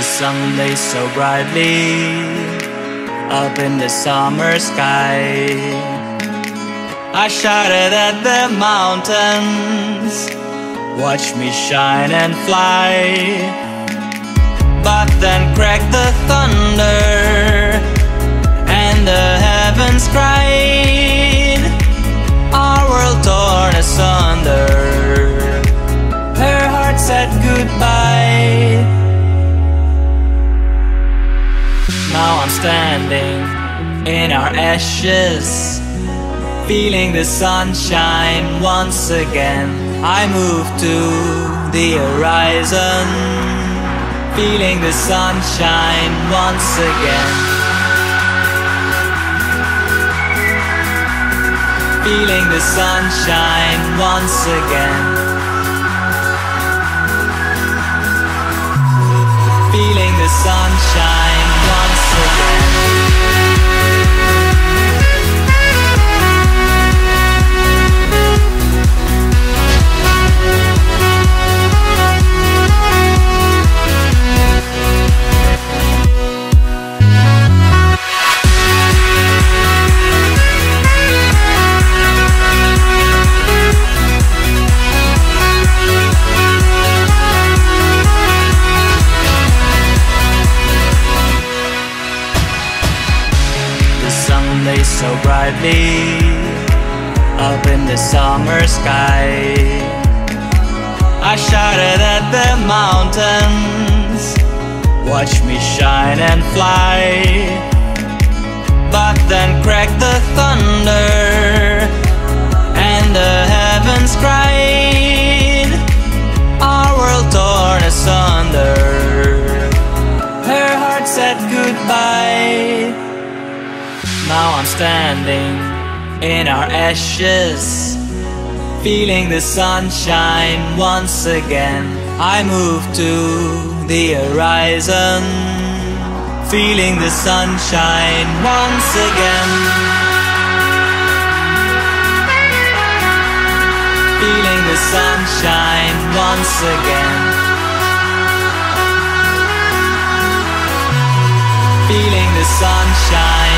sun lays so brightly up in the summer sky. I shouted at the mountains, watch me shine and fly. But then cracked the thunder, Now I'm standing in our ashes, feeling the sunshine once again. I move to the horizon, feeling the sunshine once again. Feeling the sunshine once again. Feeling the sunshine so brightly up in the summer sky. I shouted at the mountains, watch me shine and fly. But then cracked the thunder, and the heavens cried. Now I'm standing in our ashes, feeling the sunshine once again. I move to the horizon, feeling the sunshine once again. Feeling the sunshine once again. Feeling the sunshine